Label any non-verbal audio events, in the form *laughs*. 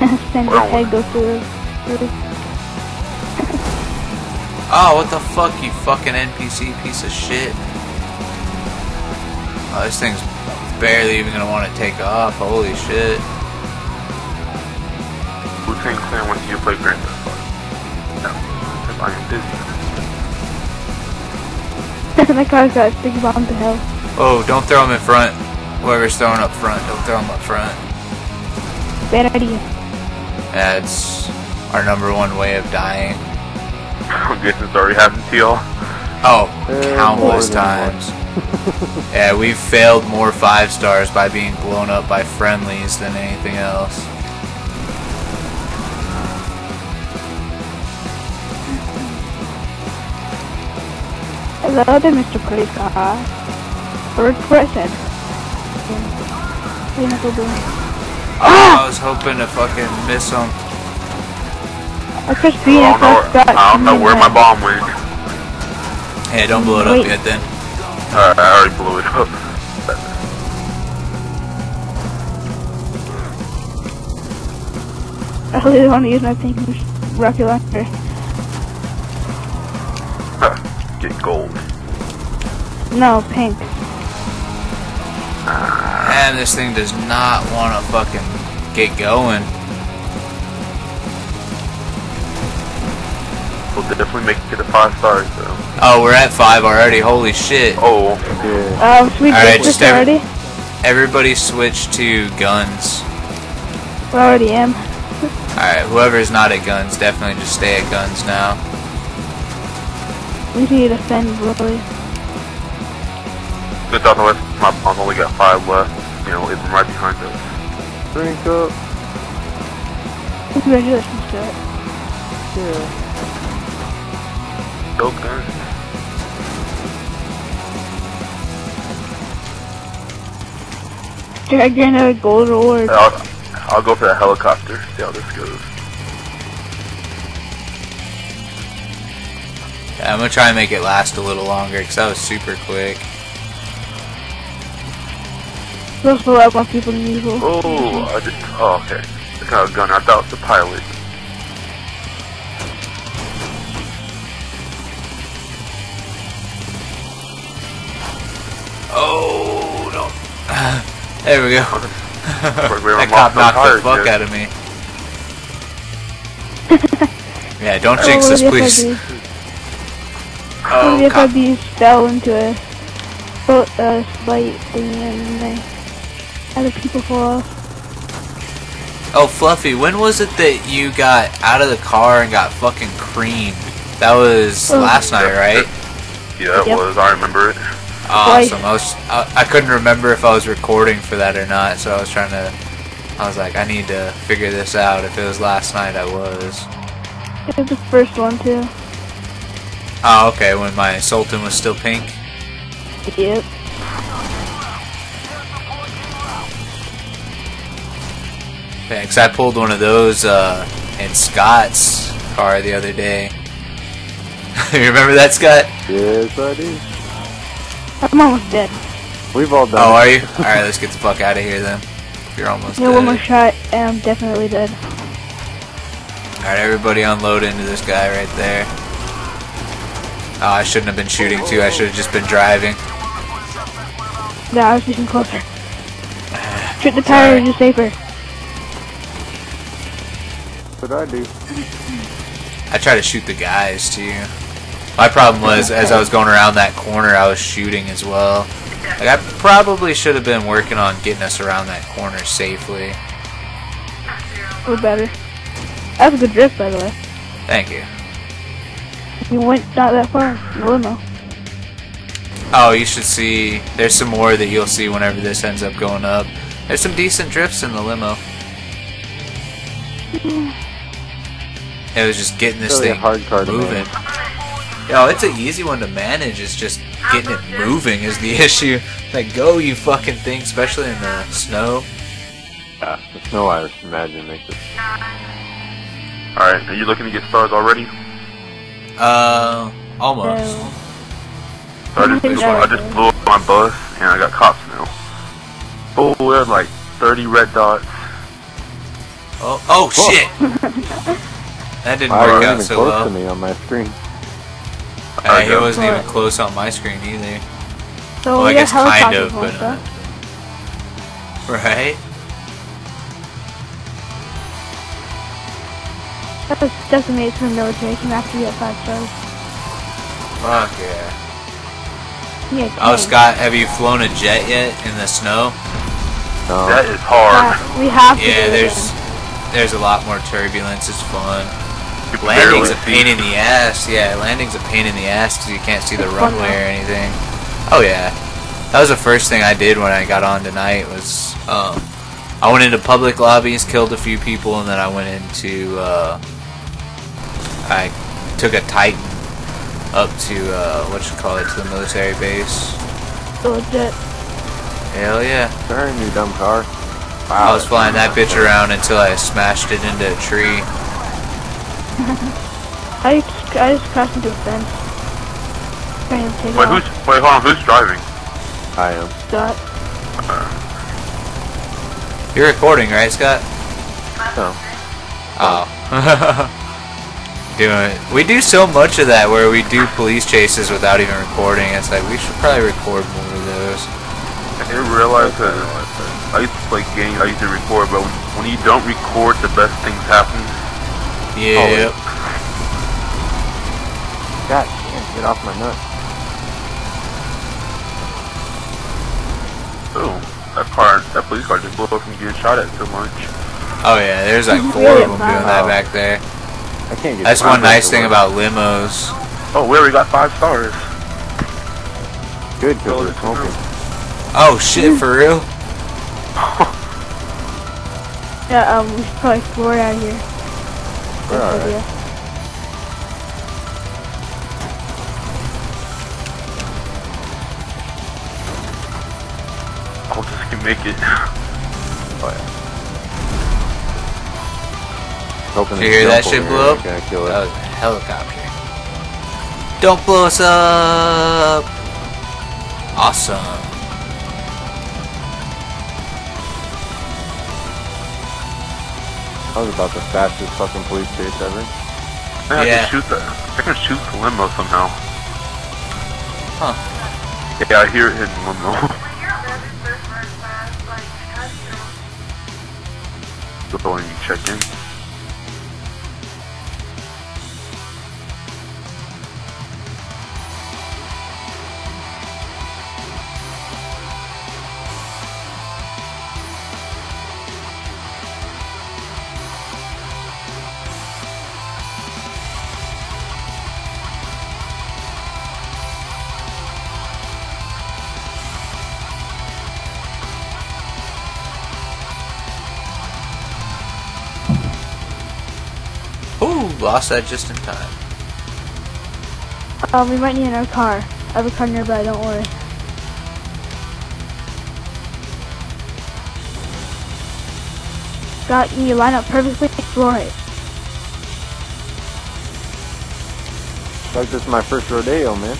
*laughs* Send your head go through. *laughs* through. Ah, oh, what the fuck, you fucking NPC piece of shit. Oh, this thing's barely even gonna want to take off. Holy shit. Wu-Tang Clan wants you to play Grand Theft Auto. No, because I am busy. that car's got a sticky bomb to hell. Oh, don't throw him in front. Whoever's throwing up front, don't throw him up front. Bad idea. That's our number one way of dying. I guess it's already happened to y'all. Oh, Eh, countless times. *laughs* yeah, we've failed more five stars by being blown up by friendlies than anything else. Hello there, Mr. Police Car. Third person. What are you? Oh, I was hoping to fucking miss him. I pressed I B and I don't know. I don't know where my bomb went. Hey, don't blow it up yet then. Alright, I already blew it up. *laughs* I really want to use my pink rocket launcher. Get gold. No, pink. Man, this thing does not want to fucking get going. We'll definitely make it to five stars though. Oh, we're at five already. Holy shit. Oh, Yeah. Um, sweet Alright, just this every- already? Everybody switch to guns. I already am. Alright, whoever's not at guns, definitely just stay at guns now. We need to defend really. good thought the my bomb's only got five left. You know, it's right behind us. Drink up. Congratulations to it. Yeah. Go guns. Dude, I get a gold reward. I'll, I'll go for that helicopter. See how this goes. Yeah, I'm gonna try and make it last a little longer because that was super quick. Supposed to lot more people than usual. Oh, I just. Oh, okay. That's not a gunner. I thought it was the pilot. Oh, no. *sighs* there we go. we *laughs* that cop knocked the fuck yet. out of me. *laughs* yeah, don't Oh, jinx what us, please. I Oh, What if cop- these fell into a boat, uh, light thing and they other people fall oh, Fluffy, when was it that you got out of the car and got fucking creamed? That was Oh. last night, right? Yeah, it Yep. was. I remember it. Awesome. I was I, I couldn't remember if I was recording for that or not, so I was trying to. I was like, I need to figure this out. If it was last night, I was. It was the first one too. Oh, okay. When my Sultan was still pink. Yep. Yeah, 'cause I pulled one of those uh, in Scott's car the other day. *laughs* you remember that, Scott? Yes, I do. I'm almost dead. We've all done Oh, are you? *laughs* All right, let's get the fuck out of here then. You're almost Yeah, one more shot and I'm definitely dead. All right, everybody unload into this guy right there. Oh, I shouldn't have been shooting too. I should have just been driving. Yeah, I was getting closer. *sighs* Shoot the tire, Sorry. you're safer. What I do? I try to shoot the guys too. My problem was, as I was going around that corner, I was shooting as well. Like I probably should have been working on getting us around that corner safely. We're better. That was a good drift, by the way. Thank you. You went not that far. in the limo. Oh, you should see. There's some more that you'll see whenever this ends up going up. There's some decent drifts in the limo. Mm. It was just getting this Really thing hard car to moving. manage. Yo, it's an easy one to manage. It's just getting it moving is the *laughs* issue. Like, go, you fucking thing, especially in the snow. Yeah, the snow I imagine makes it. Alright, are you looking to get stars already? Uh, almost. So, So I just, *laughs* blew, I just blew up my bus and I got cops now. Oh, we had like 30 red dots. Oh, oh shit! *laughs* that didn't Wow, work you're out even so close well. to me on my screen. Uh, he wasn't even close on my screen either. So Well, I we got guess kind of, but uh, *laughs* right? That was decimated from the military. Came after you at five stars. Fuck yeah. Yeah, Oh, Scott, have you flown a jet yet in the snow? No. That is hard. we have to Yeah, do it there's again. there's a lot more turbulence. It's fun. You can Landing's a pain in the ass. Yeah, landing's a pain in the ass because you can't see the It's runway or anything. Oh yeah, that was the first thing I did when I got on tonight. Was um, I went into public lobbies, killed a few people, and then I went into uh, I took a Titan up to uh, what you call it to the military base. legit. Hell yeah! Turn, you dumb car. Wow, I was flying that bitch around until I smashed it into a tree. I just, I just crashed into a fence. Trying to take Wait, off. who's wait? Hold on. Who's driving? I am. Scott. Uh, you're recording, right, Scott? No. Oh. *laughs* Doing we do so much of that where we do police chases without even recording. It's like we should probably record more of those. I didn't realize that. I used to play games. I used to record, but when, when you don't record, the best things happen. Yep. God damn, get off my nut. Oh, that car, that police car just blew up from getting shot at so much. Oh yeah, there's like *laughs* four of them doing that back there. I can't get That's one nice thing work. about limos. Oh, we already got five stars. Good, because we're smoking. Oh shit, for real? *laughs* Yeah, um, we should probably explore out here. We're Good alright. idea. I'll just can make it. *laughs* Hoping Did you hear that shit over blow up? ain't Gonna kill That was a helicopter. Don't blow us up! Awesome. That was about the fastest fucking police chase ever. I Yeah. can shoot the. I can shoot the limo somehow. Huh. Yeah, I hear it in the limo. Go and check in. Lost that just in time. Um, we might need another car. I have a car nearby, don't worry. Got you line up perfectly, explore it. Like this is my first rodeo, man.